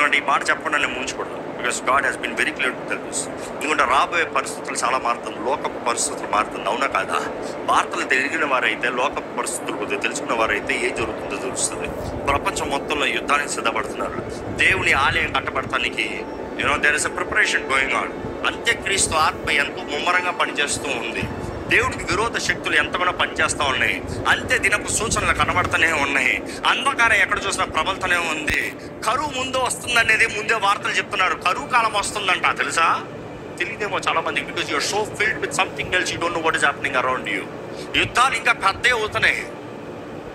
ఎందుకంటే ఈ మాట చెప్పకుండా ముంచకూడదు because God has been very clear to తెలుసు ఎందుకంటే రాబోయే పరిస్థితులు చాలా మారుతుంది. లోకపు పరిస్థితులు మారుతుంది. అవునా కాదా? వార్తలు తెలిగిన వారైతే లోకపు పరిస్థితులు కొద్దిగా తెలుసుకున్న వారైతే ఏం జరుగుతుందో తెలుస్తుంది. ప్రపంచం మొత్తంలో యుద్ధానికి సిద్ధపడుతున్నారు. దేవుని ఆలయం కట్టబడటానికి you know there is a preparation going on అంత్యక్రీస్తు ఆత్మ ఎంతో ముమ్మరంగా పనిచేస్తూ ఉంది. దేవుడికి విరోధ శక్తులు ఎంతగానో పనిచేస్తూ ఉన్నాయి. అంతే దినపు సూచనలు కనబడుతూనే ఉన్నాయి. అంధకారం ఎక్కడ చూసినా ప్రబలతనే ఉంది. కరువు ముందు వస్తుందనేది ముందే వార్తలు చెప్తున్నారు. కరువు కాలం వస్తుందంట తెలుసా? తెలియదేమో చాలా మంది because you're so filled with something else you don't know what is happening around you యుద్ధాలు ఇంకా పెద్దే అవుతున్నాయి.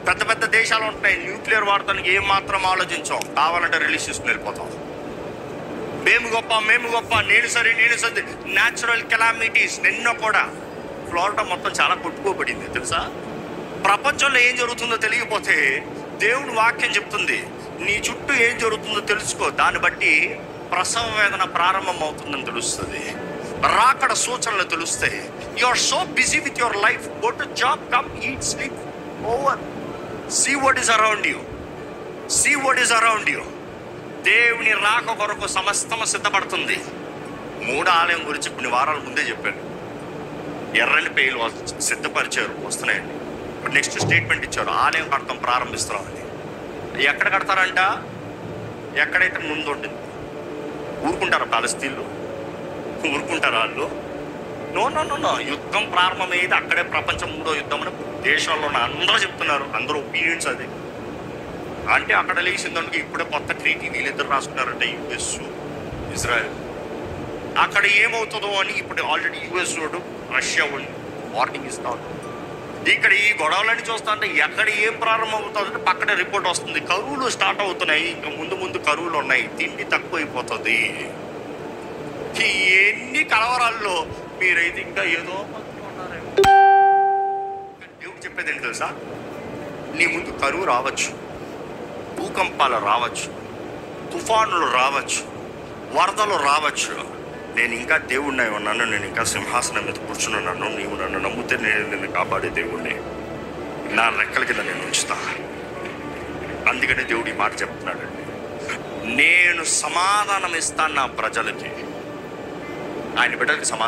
పెద్ద పెద్ద దేశాలు ఉంటున్నాయి. న్యూక్లియర్ వాడటానికి ఏం మాత్రం ఆలోచించాం. కావాలంటే రిలీజ్ చేసుకుని వెళ్ళిపోతాం. మేము గొప్ప మేము గొప్ప నేను సరే నేను సరే న్యాచురల్ కెలామిటీస్ నిన్న కూడా ఫ్లోరిడా మొత్తం చాలా కొట్టుకోబడింది తెలుసా? ప్రపంచంలో ఏం జరుగుతుందో తెలియకపోతే దేవుడు వాక్యం చెప్తుంది. నీ చుట్టూ ఏం జరుగుతుందో తెలుసుకో. దాన్ని బట్టి ప్రసవ వేదన ప్రారంభం అవుతుందని తెలుస్తుంది. రాకడ సూచనలు తెలుస్తాయి. You are so busy with your life go to job come eat sleep over see what is around you see what is around you దేవుని రాక కొరకు సమస్తం సిద్ధపడుతుంది. మూడు ఆలయం గురించి కొన్ని వారాల ముందే చెప్పాను ఎర్రని పేలు సిద్ధపరిచారు. వస్తున్నాయండి. ఇప్పుడు నెక్స్ట్ స్టేట్మెంట్ ఇచ్చారు ఆలయం కడతాం ప్రారంభిస్తున్నామని ఎక్కడ కడతారంట? ఎక్కడైతే ముందు ఉంటుంది? ఊరుకుంటారు పాలస్తీన్లు? ఊరుకుంటారు వాళ్ళు? No no no no. యుద్ధం ప్రారంభమైతే అక్కడే ప్రపంచం మూడో యుద్ధం అని దేశంలో ఉన్న అందరూ చెప్తున్నారు. అందరూ ఒపీనియన్స్ అది. అంటే అక్కడ లేచిందందుకు ఇప్పుడే కొత్త ట్రీటీ వీళ్ళిద్దరు రాసుకున్నారంటే యుఎస్ ఇజ్రాయెల్. అక్కడ ఏమవుతుందో అని ఇప్పుడు ఆల్రెడీ యుఎస్ వాడు రష్యా వాళ్ళు వార్నింగ్ ఇస్తా ఇక్కడ ఈ గొడవలన్నీ చూస్తా అంటే ఎక్కడ ఏం ప్రారంభం అవుతుందంటే పక్కనే రిపోర్ట్ వస్తుంది. కరువులు స్టార్ట్ అవుతున్నాయి. ఇంకా ముందు ముందు కరువులు ఉన్నాయి. తిండి తక్కువైపోతుంది. ఎన్ని కలవరాల్లో మీరైతే ఇంకా ఏదో దేవుడు చెప్పేది ఏంటి తెలుసా? నీ ముందు కరువు రావచ్చు. భూకంపాలు రావచ్చు. తుఫానులు రావచ్చు. వరదలు రావచ్చు. నేను ఇంకా దేవుడినై ఉన్నాను నేను ఇంకా సింహాసనం మీద కూర్చున్నాను నీవు నన్ను నమ్మితే నేను నిన్ను కాపాడే దేవుణ్ణి. నా రెక్కల కింద నేను ఉంచుతా. అందుకనే దేవుడు ఈ మాట చెప్తున్నాడండి నేను సమాధానం ఇస్తాను నా ప్రజలకి. ఆయన బిడ్డలకి సమాధానం